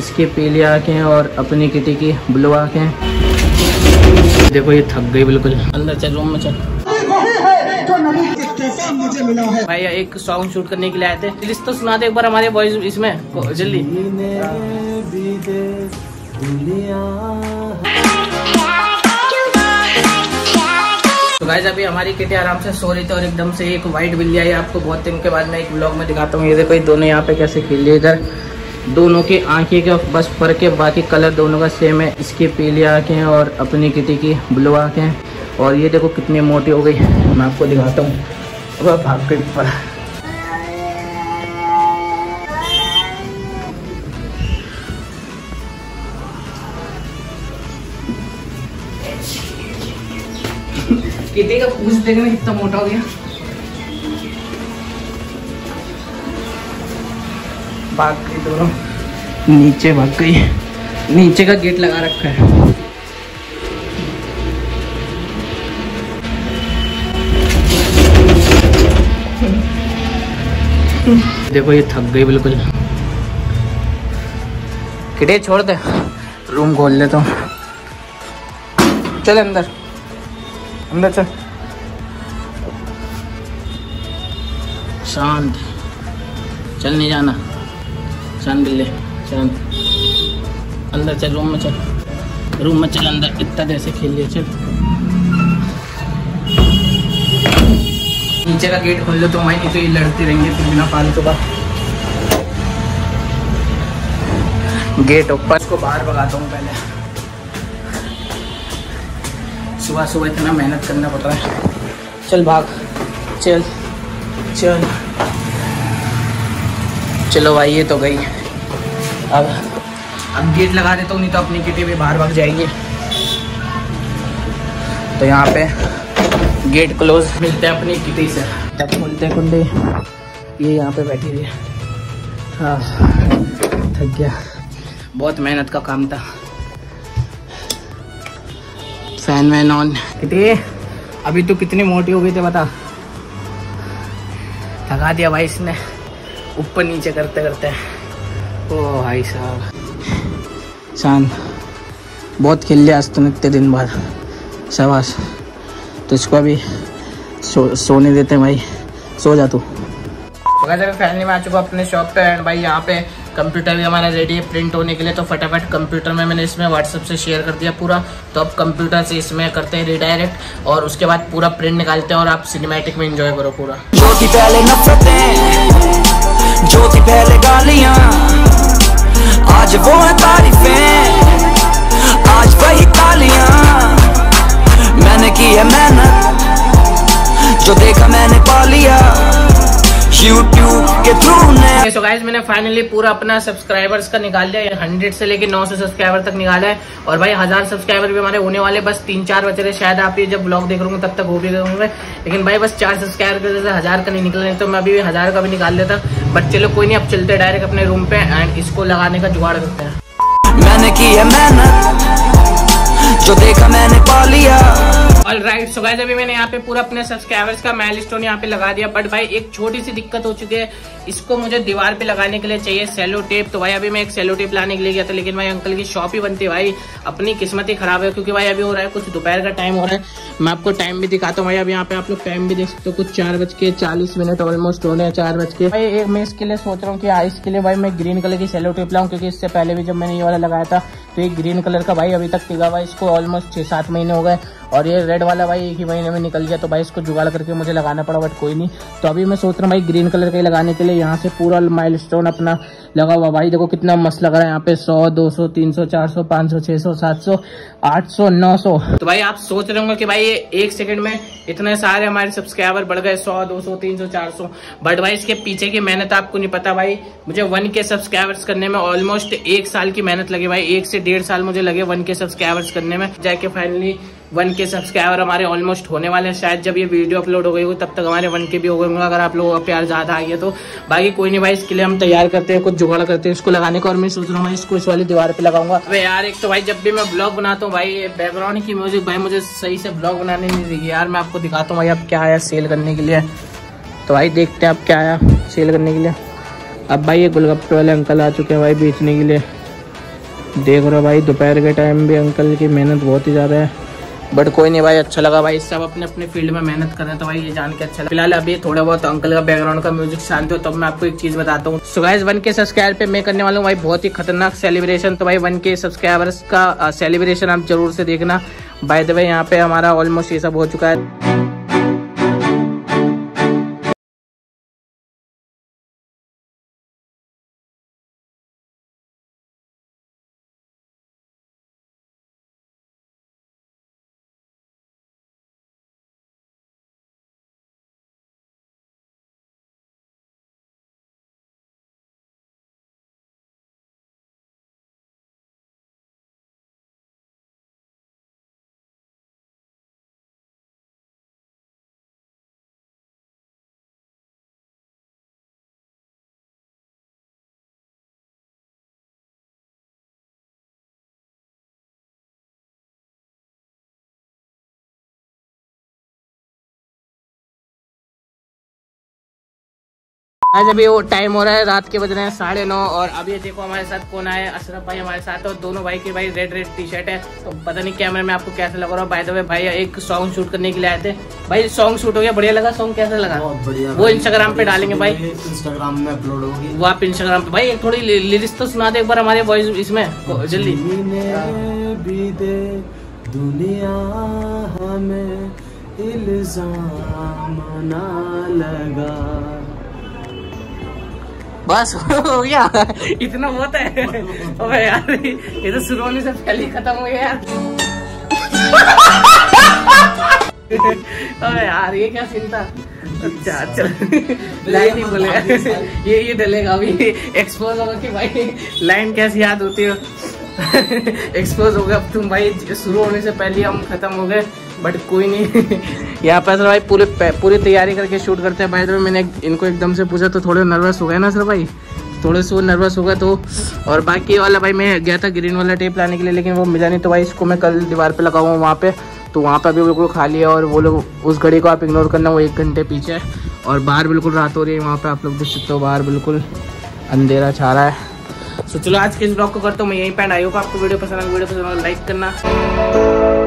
इसके पीली आँखें और अपनी किटी की ब्लू आँखें देखो, ये थक गई बिल्कुल। अंदर चल रूम में चल। मुझे मिला है भाई एक सॉन्ग शूट करने के लिए आए थे। लिस्ट तो सुना दे एक बार हमारे वॉइस इसमें। जल्दी। तो गाइज़ अभी हमारी किटी आराम से सो रही थी और एकदम से एक वाइट बिल्ली आई। आपको बहुत दिन के बाद मैं एक ब्लॉग में दिखाता हूँ। ये देखो, ये दोनों यहाँ पे कैसे खेल रही है इधर। दोनों की आँखें का बस फ़र्क है, बाकी कलर दोनों का सेम है। इसकी पीली आँखें हैं और अपनी किटी की ब्लू आँखें हैं। और ये देखो कितनी मोटी हो गई। मैं आपको दिखाता हूँ। अब भाग गई ऊपर। किटी का पूछ देखने कितना मोटा हो गया। भाग गई दोनों। नीचे भाग गई नीचे का गेट लगा रखा है। देखो, ये थक गई बिल्कुल। किटे छोड़ दे। रूम खोल लेता हूँ। चल अंदर। अंदर चल। शांत। चल, नहीं जाना। शांत बिल्ले शांत अंदर चल रूम में चल। रूम में चल अंदर, इतना देर से खेल लिया चल। नीचे का गेट खोल लो तो नहीं तो ये लड़ती रहेंगे फिर बिना फालतू का। गेट ऊपर। इसको बाहर भगाता हूँ पहले। सुबह सुबह इतना मेहनत करना पड़ रहा है। चल भाग। चल चल। चलो भाई, ये तो गई अब अब गेट लगा देता हूँ, नहीं तो अपनी किटी भी बाहर भाग जाएगी। तो यहाँ पे गेट क्लोज, मिलते हैं अपनी किटी से। तब खोलते हैं कुंडे, ये यहाँ पे बैठी हुई हाँ। थक गया। बहुत मेहनत का काम था। Fan van on. किटी, अभी तू कितनी मोटी हो गई थी बता। थका दिया भाई इसने। ऊपर नीचे करते करते। ओ भाई साहब। शान बहुत खेल लिया आज तो इतने दिन बाद शाबाश। तो इसको अभी सो सोने देते हैं भाई सो जा तू। तो अगर फैमिली में आ चुका अपने शॉप पे एंड भाई यहाँ पे कंप्यूटर भी हमारा रेडी है प्रिंट होने के लिए तो फटाफट कंप्यूटर में मैंने इसमें व्हाट्सअप से शेयर कर दिया पूरा। तो अब कंप्यूटर से इसमें करते हैं रिडायरेक्ट और उसके बाद पूरा प्रिंट निकालते हैं और आप सिनेमैटिक में इंजॉय करो पूरा। जो थी पहले थी गालियाँ आज वो है तारीफें। आज वही तालियाँ मैंने की है मेहनत, जो देखा मैंने पा लिया। YouTube के थ्रू ने। मैंने फाइनली पूरा अपना सब्सक्राइबर्स का निकाल लिया। हंड्रेड से लेके 900 सब्सक्राइबर तक निकाला है। और भाई, हज़ार सब्सक्राइबर भी हमारे होने वाले बस तीन चार बचे रहे। शायद आप ये जब ब्लॉग देख रहे तब तक हो भी गए होंगे। लेकिन भाई, बस चार सब्सक्राइबर के वजह से हज़ार का नहीं निकल रहे तो मैं अभी हज़ार का भी निकाल लेता। बट चलो कोई नहीं, अब चलते डायरेक्ट अपने रूम पे एंड इसको लगाने का जुगाड़ करते हैं। मैंने की है मैंने, जो देखा मैंने पा लिया। ऑल राइट सो गाइस अभी मैंने यहाँ पे पूरा अपने सब्सक्राइबर्स का माइल स्टोन यहाँ पे लगा दिया बट भाई, एक छोटी सी दिक्कत हो चुकी है। इसको मुझे दीवार पे लगाने के लिए चाहिए सेलो टेप तो भाई, अभी मैं एक सेलो टेप लाने के लिए गया था, लेकिन भाई अंकल की शॉप ही बनती है भाई। अपनी किस्मत ही खराब है, क्योंकि भाई, अभी हो रहा है, कुछ दोपहर का टाइम हो रहा है। मैं आपको टाइम भी दिखाता हूँ भाई, अभी यहाँ पे आप लोग टाइम भी देख सकते हो, कुछ चार बज के चालीस मिनट ऑलमोस्ट हो रहे हैं, चार बज के। भाई, एक मैं इसके लिए सोच रहा हूँ कि इसके लिए भाई, मैं ग्रीन कलर की सेलो टेप लाऊं, क्योंकि इससे पहले भी जब मैंने ये वाला लगाया था तो ये ग्रीन कलर का भाई, अभी तक टिका हुआ इसको ऑलमोस्ट छः सात महीने हो गए। और ये रेड वाला भाई एक ही महीने में निकल गया तो भाई इसको जुगाड़ करके मुझे लगाना पड़ा बट कोई नहीं। तो अभी मैं सोच रहा हूँ भाई ग्रीन कलर का ही लगाने के लिए यहाँ से पूरा माइल अपना लगा हुआ। भाई देखो कितना मस्त लग रहा है यहाँ पे, सौ, दो सौ, तीन सौ, चार सौ, पाँच सौ, छह सौ, सात सौ, आठ सौ, नौ सौ। तो भाई आप सोच रहे होंगे कि भाई ये एक सेकंड में इतने सारे हमारे सब्सक्राइबर बढ़ गए, सौ, दो सौ, तीन सौ, चार सौ। बट भाई इसके पीछे की मेहनत आपको नहीं पता भाई, मुझे वन के सब्सक्राइबर्स करने में ऑलमोस्ट एक साल की मेहनत लगी भाई। एक से डेढ़ साल मुझे लगे वन के सब्सक्राइबर्स करने में, जाके फाइनली वन के सब्सक्राइबर हमारे ऑलमोस्ट होने वाले हैं। शायद जब ये वीडियो अपलोड हो गई हो, तब तक हमारे वन के भी हो गए होंगे। अगर आप लोगों का प्यार ज़्यादा आ गया तो बाकी कोई नहीं भाई, इसके लिए हम तैयार करते हैं, कुछ जुगाड़ करते हैं इसको लगाने का। और मैं सोच रहा हूँ भाई, इसको इस वाली दीवार पर लगाऊँगा। अबे यार, एक तो भाई, जब भी मैं ब्लॉग बनाता हूँ भाई बैकग्राउंड की म्यूज़िक भाई, मुझे सही से ब्लॉग बनाने नहीं देगी। यार, मैं आपको दिखाता हूँ भाई, अब क्या आया सेल करने के लिए। तो भाई, देखते हैं अब क्या आया सेल करने के लिए। अब भाई, ये गोलगप्पे वाले अंकल आ चुके हैं भाई, बेचने के लिए। देख रहे हो भाई, दोपहर के टाइम भी अंकल की मेहनत बहुत ही ज़्यादा है। बट कोई नहीं भाई अच्छा लगा भाई। सब अपने अपने फ़ील्ड में मेहनत कर रहे हैं तो भाई ये जान के अच्छा फ़िलहाल अभी थोड़ा बहुत अंकल का बैकग्राउंड का म्यूज़िक शांत हो तब मैं आपको एक चीज़ बताता हूँ। सो वन के सब्सक्राइबर पे मैं करने वाला हूँ भाई, बहुत ही खतरनाक सेलिब्रेशन तो भाई वन के सब्सक्राइबर्स का सेलिब्रेशन आप ज़रूर से देखना। बाय द यहाँ पे हमारा ऑलमोस्ट ये सब हो चुका है। आज अभी वो टाइम हो रहा है रात के बज रहे हैं साढ़े नौ और अभी देखो हमारे साथ कौन आया अशरफ भाई हमारे साथ और दोनों भाई की भाई रेड रेड टी शर्ट है। तो पता नहीं कैमरे में आपको कैसा लग रहा है बाय द वे भाई एक सॉन्ग शूट करने के लिए आए थे। भाई सॉन्ग शूट हो गया बढ़िया लगा सॉन्ग कैसा लगा? बढ़िया वो इंस्टाग्राम पे डालेंगे भाई। इंस्टाग्राम में अपलोड होगी। वो आप इंस्टाग्राम पे भाई थोड़ी लिरिक्स तो सुना दे एक बार हमारे वॉइस इसमें जल्दी। दुनिया हमें इल्ज़ाम ना लगा। बस हो गया इतना बहुत है। अबे यार ये तो शुरू होने से पहले ही खत्म हो गया। यार अबे यार ये क्या सीन था? अच्छा चल लाइन ही बोलेगा ये ये डलेगा अभी। एक्सपोज होगा कि भाई लाइन कैसी याद होती है? एक्सपोज हो अब तुम भाई शुरू होने से पहले हम खत्म हो गए बट कोई नहीं। यहाँ पर सर भाई पूरे पूरी तैयारी करके शूट करते हैं। भाई मैंने इनको एकदम से पूछा तो थोड़े नर्वस हो गए ना सर भाई? थोड़े से वो नर्वस हो गए तो और बाकी वाला भाई, मैं गया था ग्रीन वाला टेप लाने के लिए, लेकिन वो मिला नहीं तो भाई इसको मैं कल दीवार पे लगाऊँगा वहाँ पे। तो वहाँ पे अभी बिल्कुल खाली है, और वो लोग उस घड़ी को आप इग्नोर करना, वो एक घंटे पीछे है। और बाहर बिल्कुल रात हो रही है, वहाँ पर आप लोग देख सकते हो, बाहर बिल्कुल अंधेरा छा रहा है। तो चलो, आज के इस ब्लॉग को करता हूँ मैं, यहीं पैंड आई होगा आपको वीडियो पसंद वीडियो पसंद लाइक करना।